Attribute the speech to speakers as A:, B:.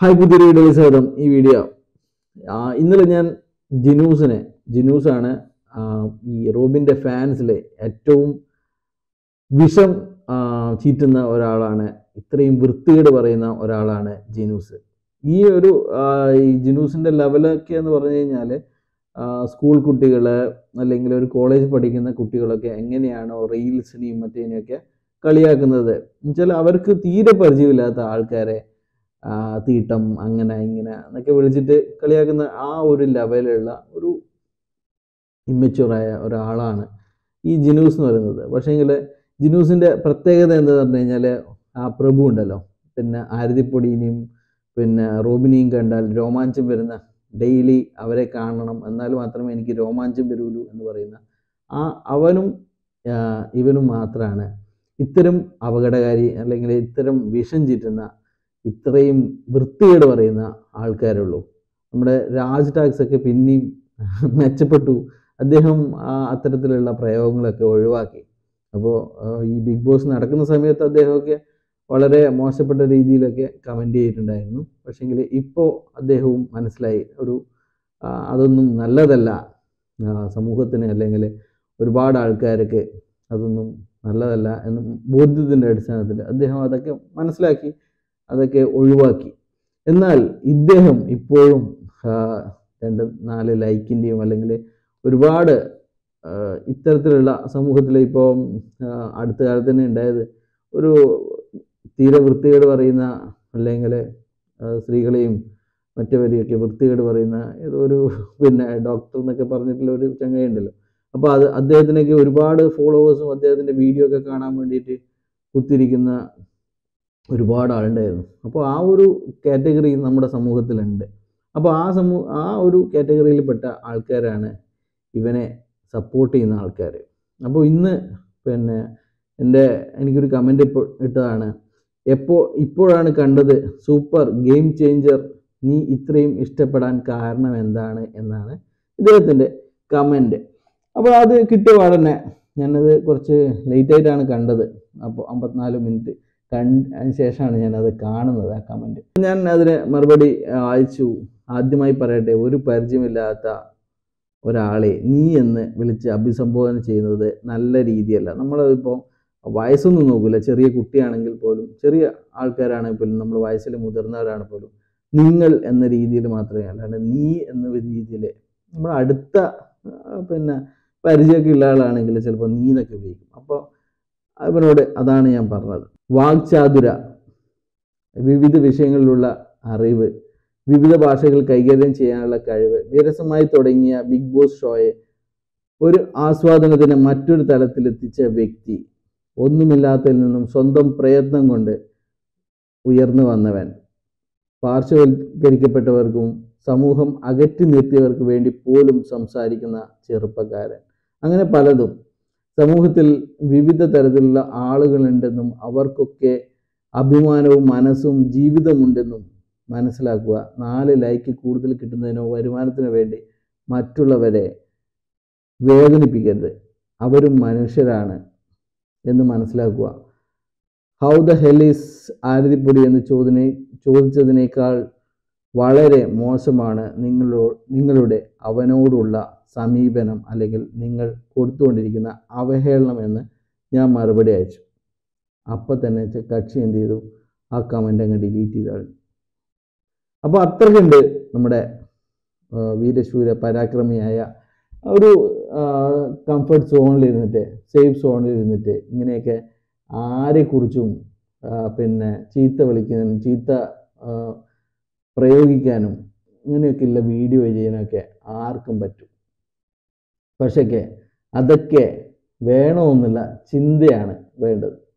A: Hi പുതിയൊരു വീഡിയോയിൽ സ്വാഗതം. ഈ വീഡിയോ ഇന്നലെ ഞാൻ ജിനൂസിനെ ജിനൂസാണ് ഈ റോബിന്റെ ഫാൻസിലെ ഏറ്റവും വിഷം ചീറ്റുന്ന ഒരാളാണ് ഇത്രയും വൃത്തികേട് പറയുന്ന ഒരാളാണ് ജിനൂസ്. ഈ ഒരു ഈ ജിനൂസിന്റെ ലെവലൊക്കെ എന്ന് പറഞ്ഞു കഴിഞ്ഞാൽ സ്കൂൾ കുട്ടികൾ അല്ലെങ്കിൽ ഒരു കോളേജ് പഠിക്കുന്ന കുട്ടികളൊക്കെ എങ്ങനെയാണോ റീൽസിനെയും മറ്റേനെയൊക്കെ കളിയാക്കുന്നത്. എന്നുവെച്ചാൽ അവർക്ക് തീരെ പരിചയമില്ലാത്ത ആൾക്കാരെ തീട്ടം അങ്ങനെ ഇങ്ങനെ എന്നൊക്കെ വിളിച്ചിട്ട് കളിയാക്കുന്ന ആ ഒരു ലെവലുള്ള ഒരു ഇമ്മച്ചുറായ ഒരാളാണ് ഈ ജിനൂസ് എന്ന് പറയുന്നത്. പക്ഷേങ്കിൽ ജിനൂസിന്റെ പ്രത്യേകത എന്ന് പറഞ്ഞു കഴിഞ്ഞാൽ ആ പ്രഭു ഉണ്ടല്ലോ. പിന്നെ ആരതിപ്പൊടിനെയും പിന്നെ റോബിനെയും കണ്ടാൽ രോമാഞ്ചം വരുന്ന ഡെയിലി അവരെ കാണണം. എന്നാൽ മാത്രമേ എനിക്ക് രോമാഞ്ചം വരുള്ളൂ എന്ന് പറയുന്ന ആ അവനും ഇവനും മാത്രമാണ് ഇത്തരം അപകടകാരി അല്ലെങ്കിൽ ഇത്തരം വിഷം ചീറ്റുന്ന ഇത്രയും വൃത്തികേട് പറയുന്ന ആൾക്കാരുള്ളൂ നമ്മുടെ രാജ് ടാക്സ് ഒക്കെ പിന്നെയും മെച്ചപ്പെട്ടു. അദ്ദേഹം അത്തരത്തിലുള്ള പ്രയോഗങ്ങളൊക്കെ ഒഴിവാക്കി. അപ്പോൾ ഈ ബിഗ് ബോസ് നടക്കുന്ന സമയത്ത് അദ്ദേഹമൊക്കെ വളരെ മോശപ്പെട്ട രീതിയിലൊക്കെ കമന്റ് ചെയ്തിട്ടുണ്ടായിരുന്നു. പക്ഷേങ്കിൽ ഇപ്പോൾ അദ്ദേഹവും മനസ്സിലായി. ഒരു അതൊന്നും നല്ലതല്ല. സമൂഹത്തിന് അല്ലെങ്കിൽ ഒരുപാട് ആൾക്കാർക്ക് അതൊന്നും നല്ലതല്ല എന്ന് ബോധ്യത്തിന്റെ അടിസ്ഥാനത്തിൽ അദ്ദേഹം അതൊക്കെ മനസ്സിലാക്കി. അതൊക്കെ ഒഴിവാക്കി. എന്നാൽ ഇദ്ദേഹം ഇപ്പോഴും രണ്ട് നാല് ലൈക്കിന്റെയും അല്ലെങ്കിൽ ഒരുപാട് ഇത്തരത്തിലുള്ള സമൂഹത്തിൽ ഇപ്പോൾ അടുത്ത കാലത്ത് തന്നെ ഉണ്ടായത് ഒരു തീരെ വൃത്തികേട് പറയുന്ന അല്ലെങ്കിൽ സ്ത്രീകളെയും മറ്റവരെയൊക്കെ വൃത്തികേട് പറയുന്ന ഏതോ ഒരു പിന്നെ ഡോക്ടർ എന്നൊക്കെ പറഞ്ഞിട്ടുള്ള ഒരു ചങ്ങയുണ്ടല്ലോ അപ്പോൾ അത് അദ്ദേഹത്തിനൊക്കെ ഒരുപാട് ഫോളോവേഴ്സും അദ്ദേഹത്തിന്റെ വീഡിയോ ഒക്കെ കാണാൻ വേണ്ടിയിട്ട് കുത്തിരിക്കുന്ന ഒരുപാട് ആളുണ്ടായിരുന്നു. അപ്പോൾ ആ ഒരു കാറ്റഗറി നമ്മുടെ സമൂഹത്തിലുണ്ട്. അപ്പോൾ ആ സമൂഹ ആ ഒരു കാറ്റഗറിയിൽപ്പെട്ട ആൾക്കാരാണ് ഇവനെ സപ്പോർട്ട് ചെയ്യുന്ന ആൾക്കാർ. അപ്പോൾ ഇന്ന് പിന്നെ എന്റെ എനിക്കൊരു കമന്റ് ഇപ്പോൾ ഇട്ടതാണ്. എപ്പോൾ ഇപ്പോഴാണ് കണ്ടത് സൂപ്പർ ഗെയിം ചേഞ്ചർ നീ ഇത്രയും ഇഷ്ടപ്പെടാൻ കാരണം എന്താണ് എന്നാണ് ഇദ്ദേഹത്തിന്റെ കമന്റ് അപ്പോൾ അത് കിട്ടിയ പാടന്നെ ഞാനത് കുറച്ച് ലേറ്റായിട്ടാണ് കണ്ടത്. അപ്പോൾ അമ്പത്തിനാല് മിനിറ്റ് കണ്ടതിന് ശേഷമാണ് ഞാനത് കാണുന്നത് ആ കമന്റ് ഞാൻ അതിന് മറുപടി അയച്ചു. ആദ്യമായി പറയട്ടെ ഒരു പരിചയമില്ലാത്ത ഒരാളെ നീ എന്ന് വിളിച്ച് അഭിസംബോധന ചെയ്യുന്നത് നല്ല രീതിയല്ല. നമ്മളിപ്പോൾ വയസ്സൊന്നും നോക്കില്ല ചെറിയ കുട്ടിയാണെങ്കിൽ പോലും ചെറിയ ആൾക്കാരാണെങ്കിൽ പോലും നമ്മൾ വയസ്സിൽ മുതിർന്നവരാണ് പോലും നിങ്ങൾ എന്ന രീതിയിൽ മാത്രമേ അല്ലാണ്ട് നീ എന്ന രീതിയിൽ നമ്മൾ അടുത്ത പിന്നെ പരിചയമൊക്കെ ഉള്ള ആളാണെങ്കിൽ ചിലപ്പോൾ നീ എന്നൊക്കെ ഉപയോഗിക്കും. അപ്പോൾ അവനോട് അതാണ് ഞാൻ പറഞ്ഞത്. വാക്ചാതുര വിവിധ വിഷയങ്ങളിലുള്ള അറിവ് വിവിധ ഭാഷകൾ കൈകാര്യം ചെയ്യാനുള്ള കഴിവ് വിരസമായി തുടങ്ങിയ ബിഗ് ബോസ് ഷോയെ ഒരു ആസ്വാദനത്തിന് മറ്റൊരു തലത്തിലെത്തിച്ച വ്യക്തി ഒന്നുമില്ലാത്തതിൽ നിന്നും സ്വന്തം പ്രയത്നം കൊണ്ട് ഉയർന്നു വന്നവൻ. പാർശ്വവൽക്കരിക്കപ്പെട്ടവർക്കും സമൂഹം അകറ്റി നിർത്തിയവർക്ക് വേണ്ടി പോലും സംസാരിക്കുന്ന ചെറുപ്പക്കാരൻ. അങ്ങനെ പലതും സമൂഹത്തിൽ വിവിധ തരത്തിലുള്ള ആളുകളുണ്ടെന്നും അവർക്കൊക്കെ അഭിമാനവും മനസ്സും ജീവിതമുണ്ടെന്നും മനസ്സിലാക്കുക. നാല് ലൈക്ക് കൂടുതൽ കിട്ടുന്നതിനോ വരുമാനത്തിനോ വേണ്ടി മറ്റുള്ളവരെ വേദനിപ്പിക്കരുത്. അവരും മനുഷ്യരാണ് എന്ന് മനസ്സിലാക്കുക. ഹൗ ദ ഹെൽ ഈസ് ആരതിപ്പൊടി എന്ന് ചോദിനെ ചോദിച്ചതിനേക്കാൾ വളരെ മോശമാണ് നിങ്ങളോ നിങ്ങളുടെ അവനോടുള്ള സമീപനം അല്ലെങ്കിൽ നിങ്ങൾ കൊടുത്തുകൊണ്ടിരിക്കുന്ന അവഹേളനം എന്ന് ഞാൻ മറുപടി അയച്ചു. അപ്പോൾ തന്നെ കക്ഷി എന്ത് ചെയ്തു? ആ കമന്റ് അങ്ങ് ഡിലീറ്റ് ചെയ്ത് കളഞ്ഞു. അപ്പോൾ അത്രയ്ക്കുണ്ട് നമ്മുടെ വീരശൂര പരാക്രമിയായ ഒരു കംഫർട്ട് സോണിൽ ഇരുന്നിട്ട് സേഫ് സോണിൽ ഇരുന്നിട്ട് ഇങ്ങനെയൊക്കെ ആരെക്കുറിച്ചും പിന്നെ ചീത്ത വിളിക്കാനും ചീത്ത പ്രയോഗിക്കാനും ഇങ്ങനെയൊക്കെയുള്ള വീഡിയോ ചെയ്യാനൊക്കെ ആർക്കും പറ്റും. പക്ഷേ അതൊക്കെ വേണമെന്നുള്ള ചിന്തയാണ് വേണ്ടത്.